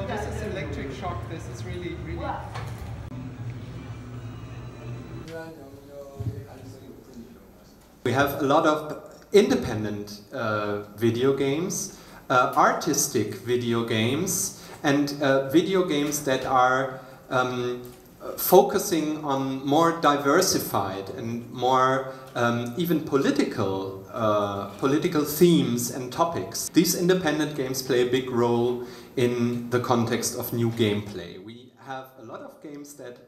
Oh, shock this. is really, really. We have a lot of independent uh, video games, uh, artistic video games, and uh, video games that are um, focusing on more diversified and more um, even political uh, political themes and topics. These independent games play a big role in the context of new gameplay. We have a lot of games that